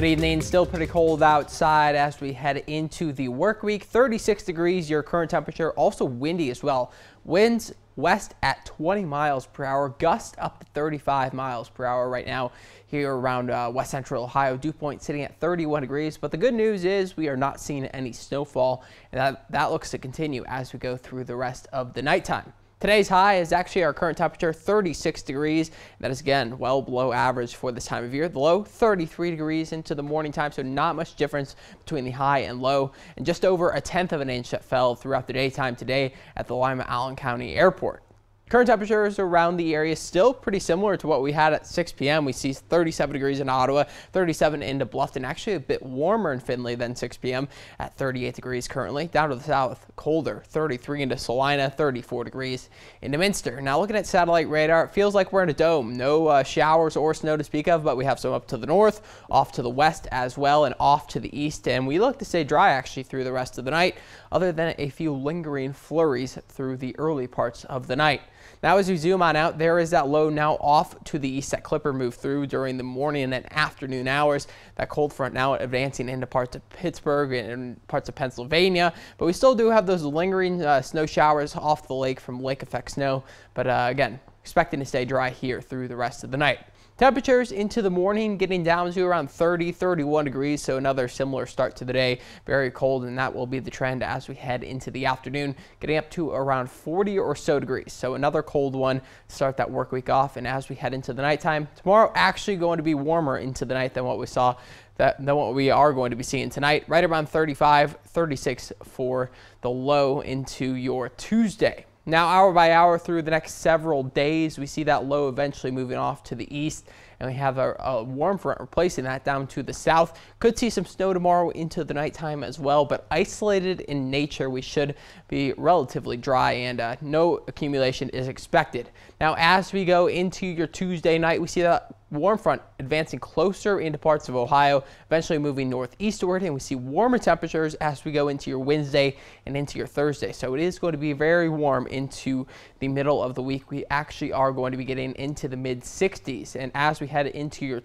Good evening. Still pretty cold outside as we head into the work week. 36 degrees, your current temperature. Also windy as well. Winds west at 20 miles per hour, gust up to 35 miles per hour right now here around uh, west central Ohio. Dew point sitting at 31 degrees. But the good news is we are not seeing any snowfall, and that, that looks to continue as we go through the rest of the nighttime. Today's high is actually our current temperature, 36 degrees. That is again well below average for this time of year. The low, 33 degrees into the morning time, so not much difference between the high and low. And just over a tenth of an inch that fell throughout the daytime today at the Lima Allen County Airport. Current temperatures around the area still pretty similar to what we had at 6 p.m. We see 37 degrees in Ottawa, 37 into Bluffton, actually a bit warmer in Findlay than 6 p.m. at 38 degrees currently. Down to the south, colder, 33 into Celina, 34 degrees into Minster. Now looking at satellite radar, it feels like we're in a dome. No uh, showers or snow to speak of, but we have some up to the north, off to the west as well, and off to the east. And we look to stay dry actually through the rest of the night, other than a few lingering flurries through the early parts of the night. Now as we zoom on out, there is that low now off to the east that Clipper moved through during the morning and afternoon hours. That cold front now advancing into parts of Pittsburgh and parts of Pennsylvania. But we still do have those lingering uh, snow showers off the lake from lake effect snow. But uh, again, expecting to stay dry here through the rest of the night. Temperatures into the morning getting down to around 30, 31 degrees, so another similar start to the day. Very cold, and that will be the trend as we head into the afternoon, getting up to around 40 or so degrees. So another cold one start that work week off, and as we head into the nighttime, tomorrow actually going to be warmer into the night than what we saw that, than what we are going to be seeing tonight. Right around 35, 36 for the low into your Tuesday. Now, hour by hour through the next several days, we see that low eventually moving off to the east, and we have a, a, warm front replacing that down to the south. Could see some snow tomorrow into the nighttime as well, but isolated in nature, we should be relatively dry and uh, no accumulation is expected. Now, as we go into your Tuesday night, we see that warm front advancing closer into parts of Ohio, eventually moving northeastward, and we see warmer temperatures as we go into your Wednesday and into your Thursday. So it is going to be very warm into the middle of the week. We actually are going to be getting into the mid 60s, and as we head into your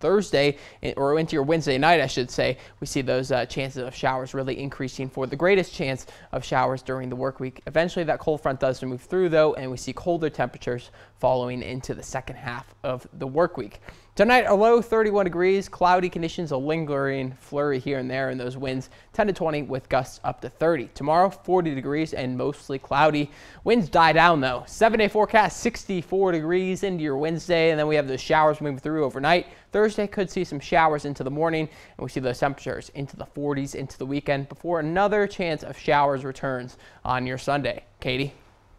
Thursday or into your Wednesday night, I should say, we see those uh, chances of showers really increasing for the greatest chance of showers during the work week. Eventually, that cold front does move through, though, and we see colder temperatures following into the second half of the work week. Tonight, a low 31 degrees, cloudy conditions, a lingering flurry here and there, and those winds 10 to 20 with gusts up to 30. Tomorrow, 40 degrees and mostly cloudy. Winds die down though. Seven day forecast, 64 degrees into your Wednesday, and then we have the showers moving through overnight. Thursday could see some showers into the morning, and we see those temperatures into the 40s into the weekend before another chance of showers returns on your Sunday. Katie?